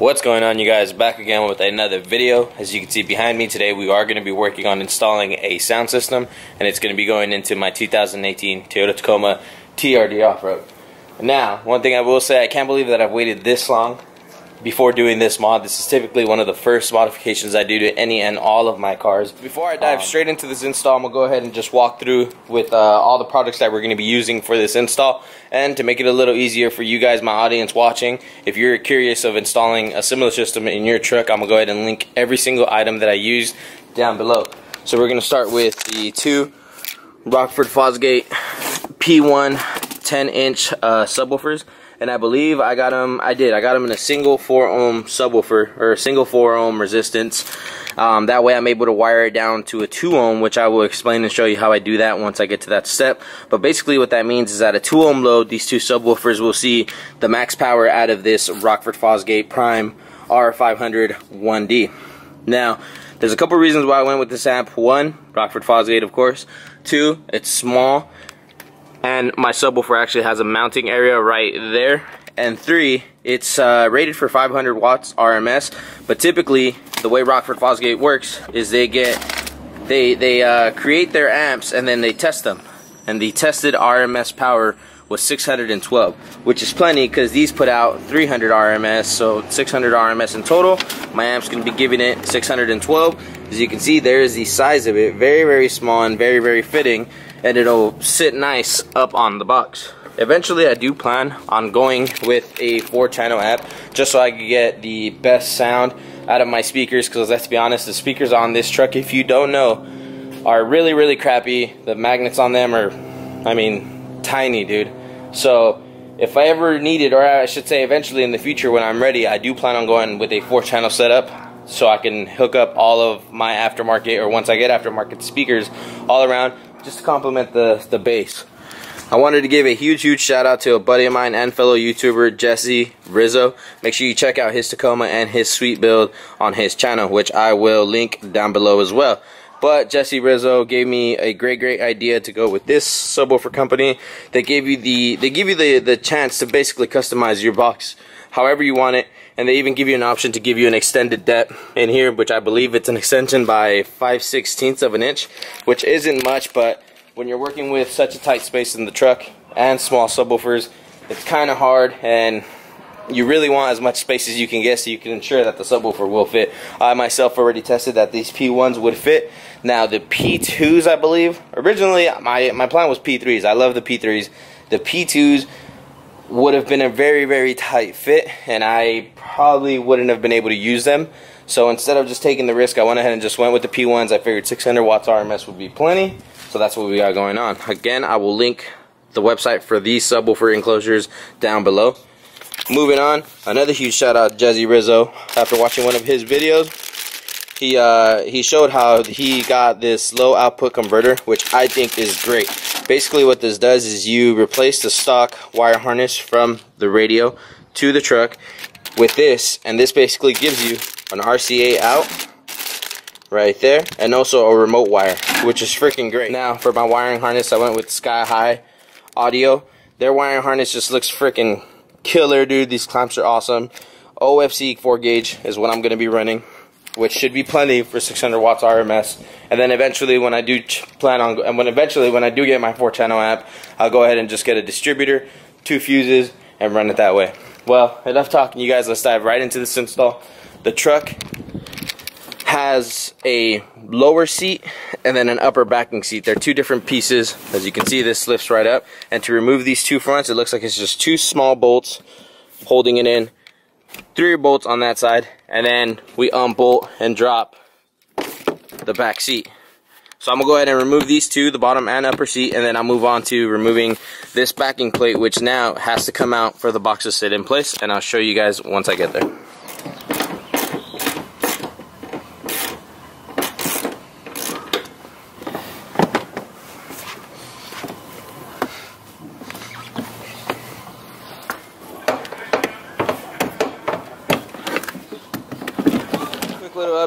What's going on you guys? Back again with another video. As you can see behind me today we are going to be working on installing a sound system and it's going to be going into my 2018 Toyota Tacoma TRD Off-Road. Now, one thing I will say, I can't believe that I've waited this long before doing this mod. This is typically one of the first modifications I do to any and all of my cars. Before I dive um, straight into this install, I'm going to go ahead and just walk through with uh, all the products that we're going to be using for this install. And to make it a little easier for you guys, my audience watching, if you're curious of installing a similar system in your truck, I'm going to go ahead and link every single item that I use down below. So we're going to start with the two Rockford Fosgate P1 10 inch uh, subwoofers and I believe I got them. I did. I got them in a single four ohm subwoofer or a single four ohm resistance. Um, that way I'm able to wire it down to a 2 ohm, which I will explain and show you how I do that once I get to that step. But basically what that means is at a 2 ohm load, these two subwoofers will see the max power out of this Rockford Fosgate Prime R500 1D. Now, there's a couple reasons why I went with this amp. One, Rockford Fosgate, of course. Two, it's small and my subwoofer actually has a mounting area right there. And three it's uh, rated for 500 watts RMS but typically the way Rockford Fosgate works is they get they they uh, create their amps and then they test them. And the tested RMS power was 612 which is plenty because these put out 300 RMS so 600 RMS in total. My amp's gonna be giving it 612 as you can see there is the size of it. Very very small and very very fitting and it'll sit nice up on the box. Eventually I do plan on going with a four channel app just so I can get the best sound out of my speakers because let's be honest the speakers on this truck if you don't know are really really crappy the magnets on them are I mean tiny dude so if I ever need it or I should say eventually in the future when I'm ready I do plan on going with a four channel setup so I can hook up all of my aftermarket or once I get aftermarket speakers all around just to complement the, the bass. I wanted to give a huge, huge shout out to a buddy of mine and fellow YouTuber, Jesse Rizo. Make sure you check out his Tacoma and his sweet build on his channel, which I will link down below as well. But Jesse Rizo gave me a great, great idea to go with this subwoofer company. They gave you the, they give you the, the chance to basically customize your box however you want it and they even give you an option to give you an extended depth in here which I believe it's an extension by 5 16ths of an inch which isn't much but when you're working with such a tight space in the truck and small subwoofers it's kind of hard and you really want as much space as you can get so you can ensure that the subwoofer will fit. I myself already tested that these P1s would fit. Now the P2s I believe, originally my, my plan was P3s. I love the P3s. The P2s would have been a very, very tight fit, and I probably wouldn't have been able to use them. So instead of just taking the risk, I went ahead and just went with the P1s. I figured 600 watts RMS would be plenty, so that's what we got going on. Again, I will link the website for these subwoofer enclosures down below. Moving on, another huge shout out to Jesse Rizo. After watching one of his videos, he uh, he showed how he got this low output converter, which I think is great. Basically what this does is you replace the stock wire harness from the radio to the truck with this and this basically gives you an RCA out right there and also a remote wire which is freaking great. Now for my wiring harness I went with Sky High Audio. Their wiring harness just looks freaking killer dude. These clamps are awesome. OFC 4 gauge is what I'm going to be running which should be plenty for 600 watts RMS. And then eventually, when I do plan on, and when eventually when I do get my four channel amp, I'll go ahead and just get a distributor, two fuses, and run it that way. Well, enough talking, you guys. Let's dive right into this install. The truck has a lower seat and then an upper backing seat. They're two different pieces. As you can see, this lifts right up. And to remove these two fronts, it looks like it's just two small bolts holding it in three bolts on that side and then we unbolt and drop the back seat. So I'm gonna go ahead and remove these two, the bottom and upper seat, and then I'll move on to removing this backing plate, which now has to come out for the box to sit in place, and I'll show you guys once I get there.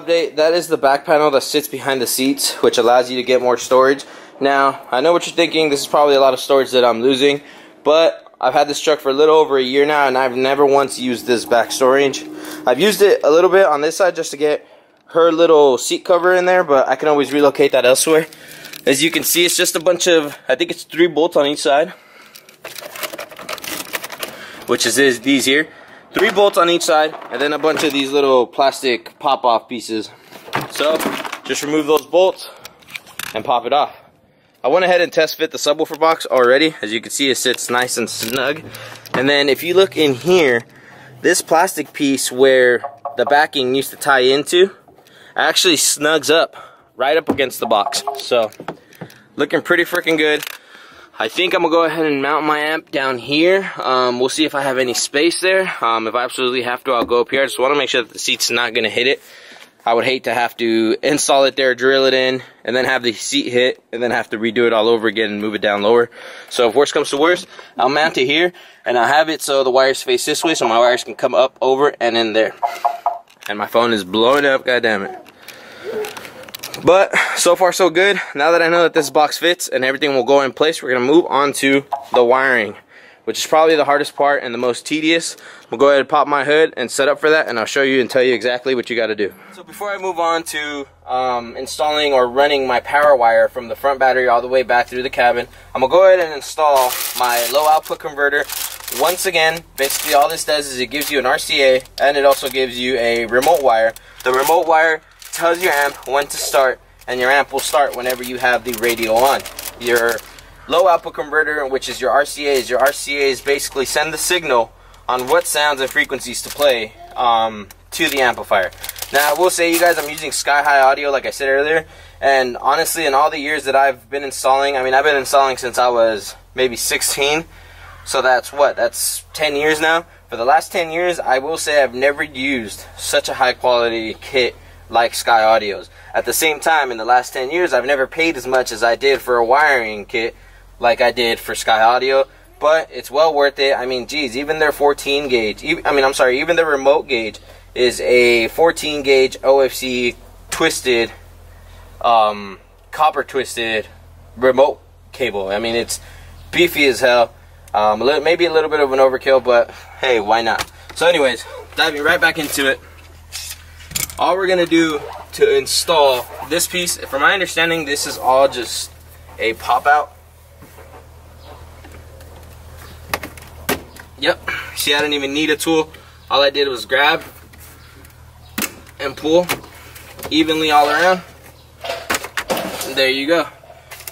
update, that is the back panel that sits behind the seats, which allows you to get more storage. Now, I know what you're thinking, this is probably a lot of storage that I'm losing, but I've had this truck for a little over a year now, and I've never once used this back storage. I've used it a little bit on this side just to get her little seat cover in there, but I can always relocate that elsewhere. As you can see, it's just a bunch of, I think it's three bolts on each side, which is these here. Three bolts on each side, and then a bunch of these little plastic pop-off pieces. So, just remove those bolts and pop it off. I went ahead and test fit the subwoofer box already. As you can see, it sits nice and snug. And then if you look in here, this plastic piece where the backing used to tie into actually snugs up right up against the box. So, looking pretty freaking good. I think I'm gonna go ahead and mount my amp down here. Um, we'll see if I have any space there. Um, if I absolutely have to, I'll go up here. I just wanna make sure that the seat's not gonna hit it. I would hate to have to install it there, drill it in, and then have the seat hit, and then have to redo it all over again and move it down lower. So if worst comes to worst, I'll mount it here, and I'll have it so the wires face this way, so my wires can come up, over, and in there. And my phone is blowing up, God damn it. But so far so good. Now that I know that this box fits and everything will go in place, we're gonna move on to the wiring which is probably the hardest part and the most tedious. We'll go ahead and pop my hood and set up for that and I'll show you and tell you exactly what you got to do. So before I move on to um, installing or running my power wire from the front battery all the way back through the cabin, I'm going to go ahead and install my low output converter. Once again, basically all this does is it gives you an RCA and it also gives you a remote wire. The remote wire tells your amp when to start and your amp will start whenever you have the radio on. Your low output converter, which is your RCAs. Your RCAs basically send the signal on what sounds and frequencies to play um, to the amplifier. Now, I will say, you guys, I'm using Sky High Audio, like I said earlier, and honestly, in all the years that I've been installing, I mean, I've been installing since I was maybe 16, so that's what? That's 10 years now. For the last 10 years, I will say I've never used such a high quality kit like Sky Audio's. At the same time, in the last 10 years, I've never paid as much as I did for a wiring kit like I did for Sky Audio, but it's well worth it. I mean, geez, even their 14 gauge, I mean, I'm sorry, even their remote gauge is a 14 gauge OFC twisted, um, copper twisted remote cable. I mean, it's beefy as hell. Um, a little, maybe a little bit of an overkill, but hey, why not? So, anyways, diving right back into it. All we're gonna do to install this piece, from my understanding, this is all just a pop out Yep. See, I didn't even need a tool. All I did was grab and pull evenly all around. And there you go.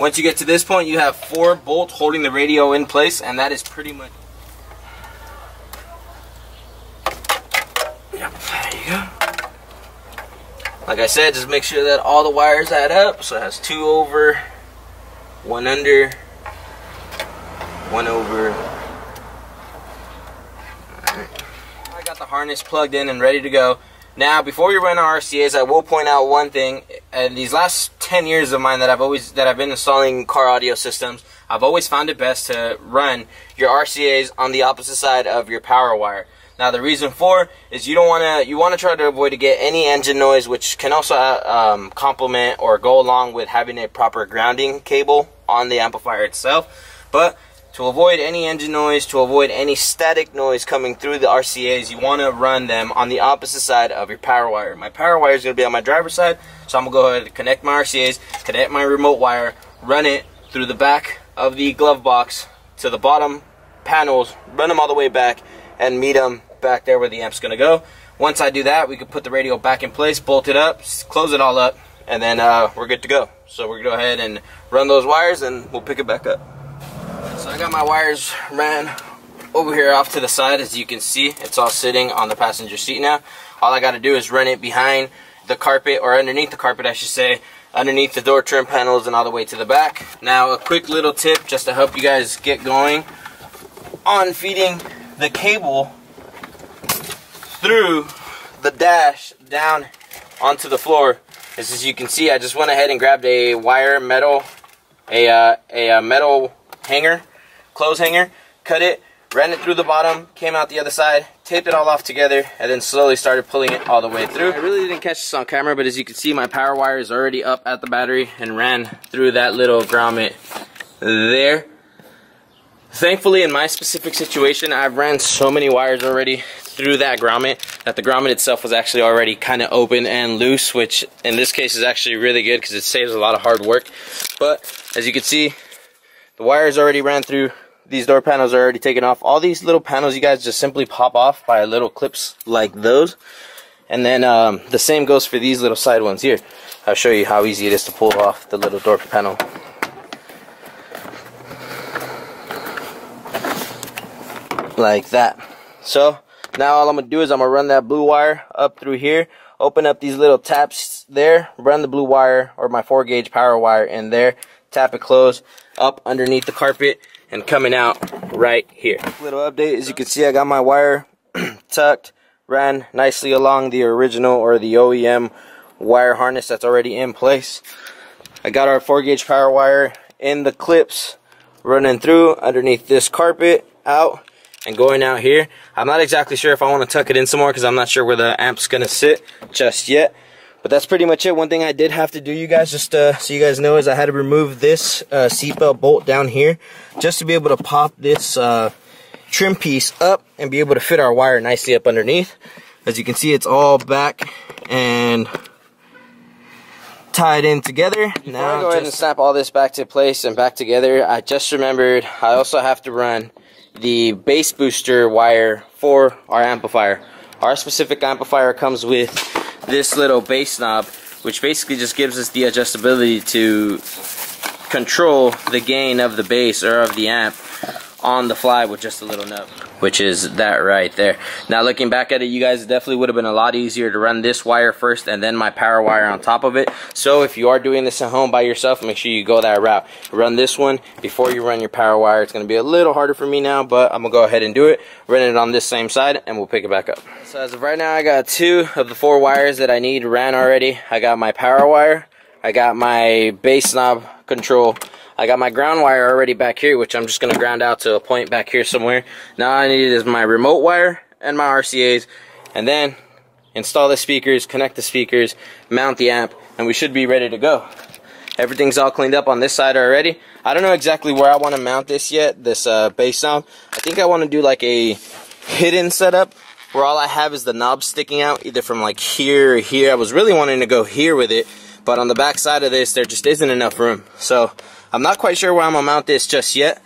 Once you get to this point, you have four bolts holding the radio in place, and that is pretty much... Yep, there you go. Like I said, just make sure that all the wires add up. So it has two over, one under, one over, the harness plugged in and ready to go. Now, before we run our RCAs, I will point out one thing. And these last 10 years of mine that I've always that I've been installing car audio systems, I've always found it best to run your RCAs on the opposite side of your power wire. Now, the reason for is you don't want to you want to try to avoid to get any engine noise, which can also uh, um, complement or go along with having a proper grounding cable on the amplifier itself. But to avoid any engine noise, to avoid any static noise coming through the RCAs, you want to run them on the opposite side of your power wire. My power wire is going to be on my driver's side, so I'm going to go ahead and connect my RCAs, connect my remote wire, run it through the back of the glove box to the bottom panels, run them all the way back, and meet them back there where the amp's going to go. Once I do that, we can put the radio back in place, bolt it up, close it all up, and then uh, we're good to go. So we're going to go ahead and run those wires, and we'll pick it back up. So I got my wires ran over here off to the side as you can see. It's all sitting on the passenger seat now. All I got to do is run it behind the carpet or underneath the carpet I should say underneath the door trim panels and all the way to the back. Now a quick little tip just to help you guys get going on feeding the cable through the dash down onto the floor. As you can see I just went ahead and grabbed a wire metal a, uh, a uh, metal hanger clothes hanger, cut it, ran it through the bottom, came out the other side, taped it all off together, and then slowly started pulling it all the way through. I really didn't catch this on camera, but as you can see, my power wire is already up at the battery and ran through that little grommet there. Thankfully, in my specific situation, I've ran so many wires already through that grommet that the grommet itself was actually already kind of open and loose, which in this case is actually really good because it saves a lot of hard work. But as you can see, the wires already ran through. These door panels are already taken off. All these little panels, you guys just simply pop off by little clips like those. And then um, the same goes for these little side ones here. I'll show you how easy it is to pull off the little door panel. Like that. So now all I'm gonna do is I'm gonna run that blue wire up through here, open up these little taps there, run the blue wire or my four gauge power wire in there, tap it closed, up underneath the carpet, and coming out right here. Little update, as you can see I got my wire tucked, ran nicely along the original or the OEM wire harness that's already in place. I got our 4 gauge power wire in the clips running through underneath this carpet out and going out here. I'm not exactly sure if I want to tuck it in some more because I'm not sure where the amp's going to sit just yet. But that's pretty much it. One thing I did have to do, you guys, just uh, so you guys know, is I had to remove this uh, seatbelt bolt down here just to be able to pop this uh, trim piece up and be able to fit our wire nicely up underneath. As you can see, it's all back and tied in together. Before now I go ahead and snap all this back to place and back together, I just remembered I also have to run the bass booster wire for our amplifier. Our specific amplifier comes with this little bass knob, which basically just gives us the adjustability to control the gain of the bass or of the amp on the fly with just a little nub which is that right there. Now looking back at it, you guys definitely would have been a lot easier to run this wire first and then my power wire on top of it. So if you are doing this at home by yourself, make sure you go that route. Run this one before you run your power wire. It's going to be a little harder for me now, but I'm to go ahead and do it. Run it on this same side and we'll pick it back up. So as of right now, I got two of the four wires that I need ran already. I got my power wire. I got my bass knob control I got my ground wire already back here, which I'm just going to ground out to a point back here somewhere. Now I need is my remote wire and my RCAs, and then install the speakers, connect the speakers, mount the amp, and we should be ready to go. Everything's all cleaned up on this side already. I don't know exactly where I want to mount this yet, this uh, bass knob. I think I want to do like a hidden setup where all I have is the knob sticking out either from like here or here. I was really wanting to go here with it, but on the back side of this, there just isn't enough room. So I'm not quite sure where I'm gonna mount this just yet.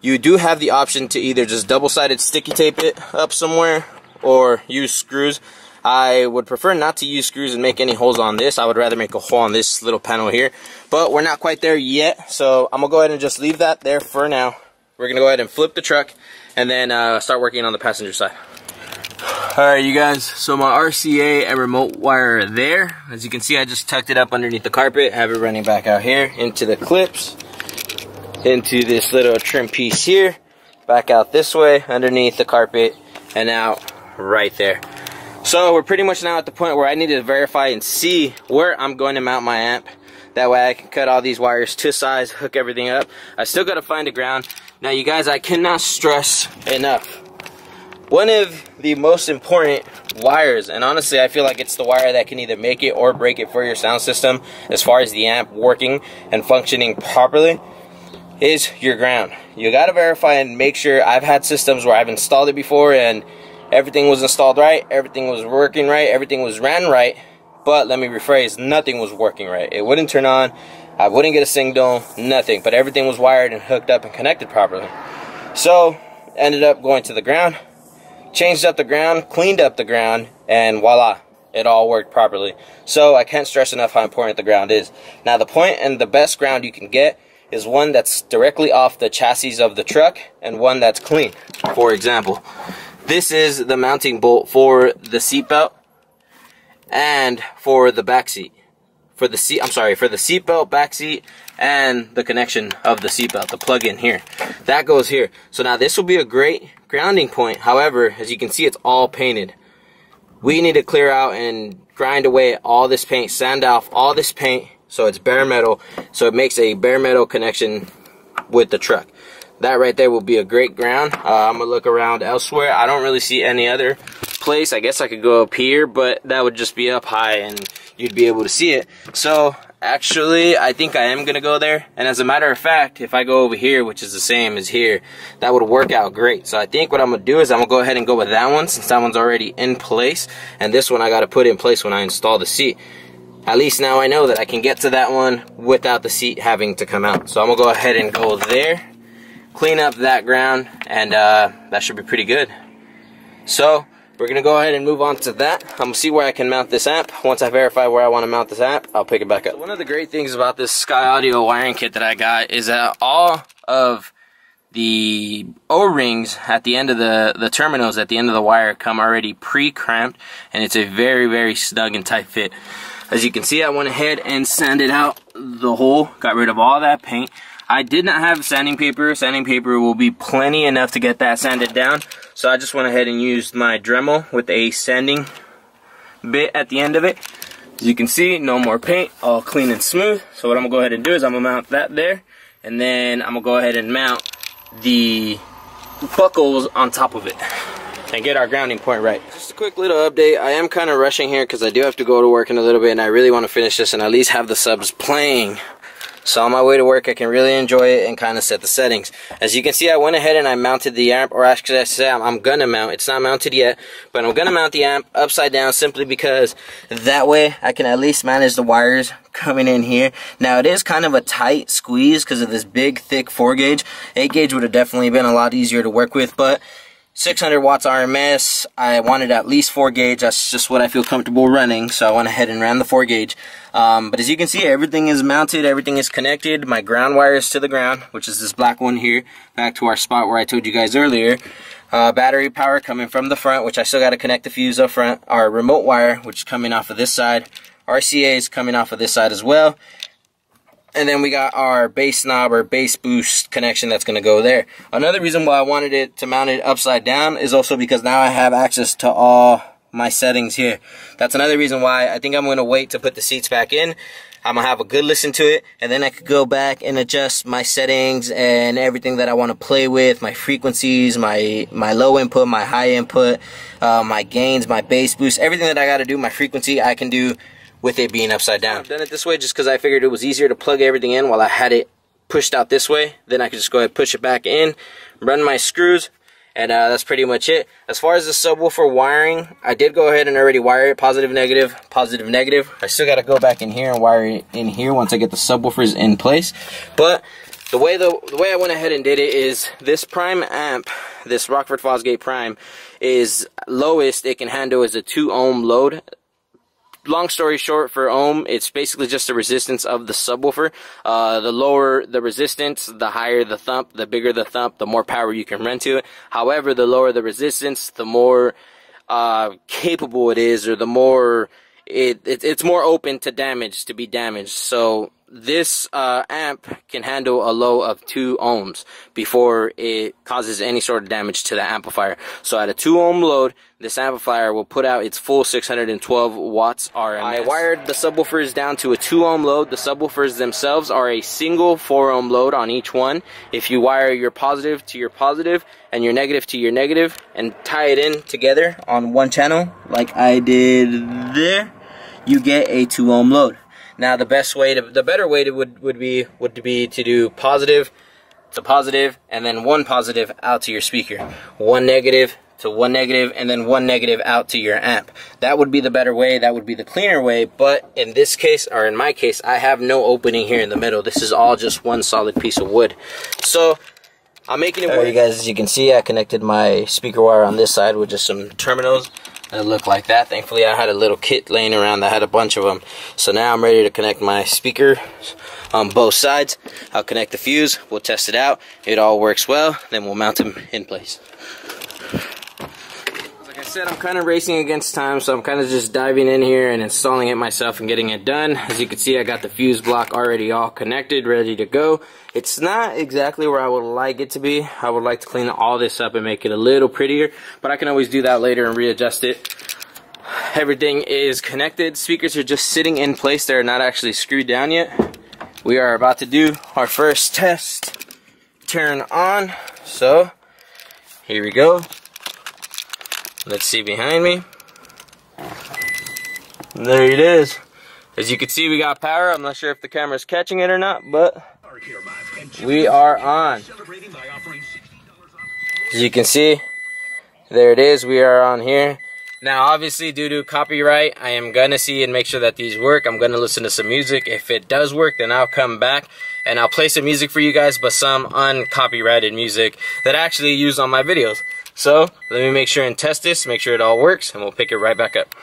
You do have the option to either just double-sided sticky tape it up somewhere or use screws. I would prefer not to use screws and make any holes on this. I would rather make a hole on this little panel here. But we're not quite there yet, so I'm gonna go ahead and just leave that there for now. We're gonna go ahead and flip the truck and then uh, start working on the passenger side. Alright you guys, so my RCA and remote wire are there. As you can see I just tucked it up underneath the carpet, have it running back out here into the clips, into this little trim piece here, back out this way underneath the carpet, and out right there. So we're pretty much now at the point where I need to verify and see where I'm going to mount my amp. That way I can cut all these wires to size, hook everything up. I still got to find a ground. Now you guys, I cannot stress enough one of the most important wires and honestly I feel like it's the wire that can either make it or break it for your sound system as far as the amp working and functioning properly is your ground you got to verify and make sure I've had systems where I've installed it before and everything was installed right everything was working right everything was ran right but let me rephrase nothing was working right it wouldn't turn on I wouldn't get a signal nothing but everything was wired and hooked up and connected properly so ended up going to the ground changed up the ground, cleaned up the ground, and voila, it all worked properly. So I can't stress enough how important the ground is. Now the point and the best ground you can get is one that's directly off the chassis of the truck and one that's clean. For example, this is the mounting bolt for the seatbelt and for the back seat. For the seat, I'm sorry, for the seatbelt, back seat, and the connection of the seatbelt, the plug-in here. That goes here. So now this will be a great grounding point. However, as you can see, it's all painted. We need to clear out and grind away all this paint, sand off all this paint so it's bare metal, so it makes a bare metal connection with the truck. That right there will be a great ground. Uh, I'm gonna look around elsewhere. I don't really see any other place. I guess I could go up here, but that would just be up high and you'd be able to see it. So actually, I think I am gonna go there. And as a matter of fact, if I go over here, which is the same as here, that would work out great. So I think what I'm gonna do is I'm gonna go ahead and go with that one since that one's already in place. And this one I gotta put in place when I install the seat. At least now I know that I can get to that one without the seat having to come out. So I'm gonna go ahead and go there, clean up that ground, and uh, that should be pretty good. So, we're gonna go ahead and move on to that. I'm gonna see where I can mount this amp. Once I verify where I wanna mount this amp, I'll pick it back up. One of the great things about this Sky Audio wiring kit that I got is that all of the O-rings at the end of the, the terminals at the end of the wire come already pre-cramped and it's a very, very snug and tight fit. As you can see, I went ahead and sanded out the hole, got rid of all that paint. I did not have sanding paper. Sanding paper will be plenty enough to get that sanded down. So I just went ahead and used my Dremel with a sanding bit at the end of it. As you can see, no more paint, all clean and smooth. So what I'm gonna go ahead and do is I'm gonna mount that there, and then I'm gonna go ahead and mount the buckles on top of it and get our grounding point right. Just a quick little update. I am kind of rushing here because I do have to go to work in a little bit and I really want to finish this and at least have the subs playing so on my way to work, I can really enjoy it and kind of set the settings. As you can see, I went ahead and I mounted the amp, or actually I say I'm, I'm gonna mount. It's not mounted yet, but I'm gonna mount the amp upside down simply because that way I can at least manage the wires coming in here. Now it is kind of a tight squeeze because of this big, thick 4 gauge. 8 gauge would have definitely been a lot easier to work with, but 600 watts RMS. I wanted at least 4 gauge. That's just what I feel comfortable running. So I went ahead and ran the 4 gauge. Um, but as you can see, everything is mounted. Everything is connected. My ground wire is to the ground, which is this black one here. Back to our spot where I told you guys earlier. Uh, battery power coming from the front, which I still got to connect the fuse up front. Our remote wire, which is coming off of this side. RCA is coming off of this side as well. And then we got our bass knob or bass boost connection that's going to go there. Another reason why I wanted it to mount it upside down is also because now I have access to all my settings here. That's another reason why I think I'm going to wait to put the seats back in. I'm going to have a good listen to it and then I could go back and adjust my settings and everything that I want to play with, my frequencies, my my low input, my high input, uh, my gains, my bass boost, everything that I got to do, my frequency, I can do with it being upside down. I've done it this way just because I figured it was easier to plug everything in while I had it pushed out this way. Then I could just go ahead and push it back in, run my screws, and uh, that's pretty much it. As far as the subwoofer wiring, I did go ahead and already wire it positive, negative, positive, negative. I still got to go back in here and wire it in here once I get the subwoofers in place. But the way the, the way I went ahead and did it is this prime amp, this Rockford Fosgate Prime, is lowest it can handle is a 2 ohm load long story short, for ohm, it's basically just the resistance of the subwoofer. Uh, the lower the resistance, the higher the thump, the bigger the thump, the more power you can run to it. However, the lower the resistance, the more uh, capable it is, or the more it, it, it's more open to damage, to be damaged. So this uh, amp can handle a low of 2 ohms before it causes any sort of damage to the amplifier. So at a 2 ohm load, this amplifier will put out its full 612 watts RMS. I wired the subwoofers down to a 2 ohm load. The subwoofers themselves are a single 4 ohm load on each one. If you wire your positive to your positive and your negative to your negative and tie it in together on one channel like I did there, you get a 2 ohm load. Now the best way to, the better way to would, would be, would be to do positive to positive and then one positive out to your speaker. One negative to one negative and then one negative out to your amp. That would be the better way, that would be the cleaner way, but in this case, or in my case, I have no opening here in the middle. This is all just one solid piece of wood. So, I'm making it work. you guys, as you can see, I connected my speaker wire on this side with just some terminals it looked like that. Thankfully, I had a little kit laying around that had a bunch of them. So now I'm ready to connect my speaker on both sides. I'll connect the fuse. We'll test it out. It all works well. Then we'll mount them in place. Said, I'm kind of racing against time, so I'm kind of just diving in here and installing it myself and getting it done. As you can see, I got the fuse block already all connected, ready to go. It's not exactly where I would like it to be. I would like to clean all this up and make it a little prettier, but I can always do that later and readjust it. Everything is connected. Speakers are just sitting in place. They're not actually screwed down yet. We are about to do our first test. Turn on. So, here we go. Let's see behind me. There it is. As you can see, we got power. I'm not sure if the camera's catching it or not, but we are on. As you can see, there it is. We are on here. Now, obviously, due to copyright, I am going to see and make sure that these work. I'm going to listen to some music. If it does work, then I'll come back and I'll play some music for you guys, but some uncopyrighted music that I actually use on my videos. So, let me make sure and test this, make sure it all works, and we'll pick it right back up.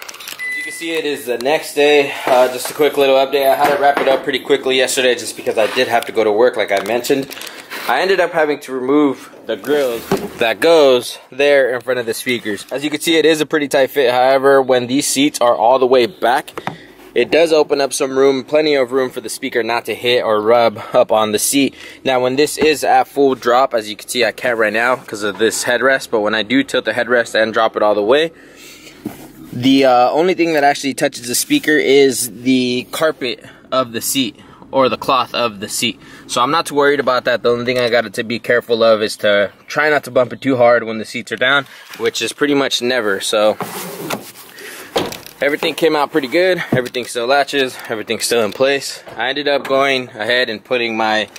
As you can see, it is the next day. Uh, just a quick little update. I had to wrap it up pretty quickly yesterday just because I did have to go to work, like I mentioned. I ended up having to remove the grills that goes there in front of the speakers. As you can see, it is a pretty tight fit. However, when these seats are all the way back, it does open up some room, plenty of room for the speaker not to hit or rub up on the seat. Now, when this is at full drop, as you can see, I can't right now because of this headrest, but when I do tilt the headrest and drop it all the way, the uh, only thing that actually touches the speaker is the carpet of the seat or the cloth of the seat. So I'm not too worried about that. The only thing I got to be careful of is to try not to bump it too hard when the seats are down, which is pretty much never. So everything came out pretty good. Everything still latches. Everything's still in place. I ended up going ahead and putting my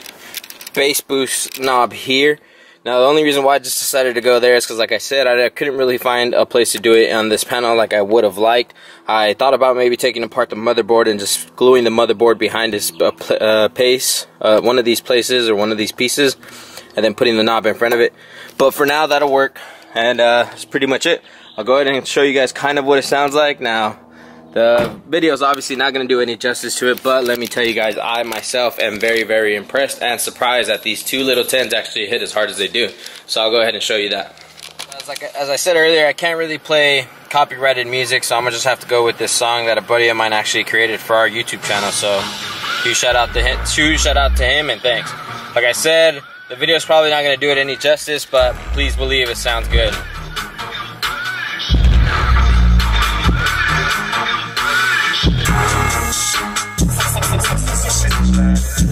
bass boost knob here now the only reason why I just decided to go there is because like I said, I, couldn't really find a place to do it on this panel like I would have liked. I thought about maybe taking apart the motherboard and just gluing the motherboard behind this uh, uh, pace, uh, one of these places or one of these pieces, and then putting the knob in front of it. But for now, that'll work, and uh, that's pretty much it. I'll go ahead and show you guys kind of what it sounds like now. The video is obviously not going to do any justice to it, but let me tell you guys, I myself am very, very impressed and surprised that these two little 10s actually hit as hard as they do. So I'll go ahead and show you that. As, like, as I said earlier, I can't really play copyrighted music, so I'm going to just have to go with this song that a buddy of mine actually created for our YouTube channel. So huge shout out to him, huge shout out to him, and thanks. Like I said, the video is probably not going to do it any justice, but please believe it sounds good.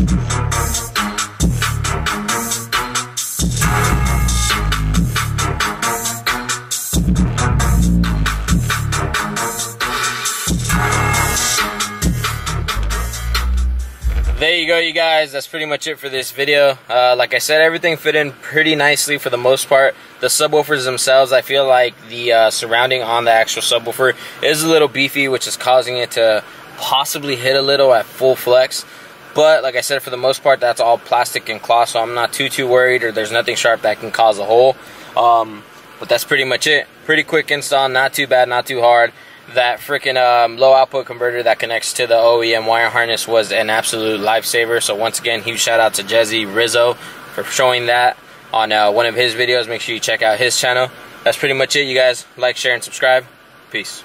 There you go you guys. That's pretty much it for this video. Uh, like I said everything fit in pretty nicely for the most part. The subwoofers themselves I feel like the uh, surrounding on the actual subwoofer is a little beefy which is causing it to possibly hit a little at full flex but like I said for the most part that's all plastic and cloth so I'm not too too worried or there's nothing sharp that can cause a hole um, but that's pretty much it pretty quick install not too bad not too hard that freaking um, low output converter that connects to the OEM wire harness was an absolute lifesaver. So once again, huge shout out to Jesse Rizo for showing that on uh, one of his videos. Make sure you check out his channel. That's pretty much it, you guys. Like, share, and subscribe. Peace.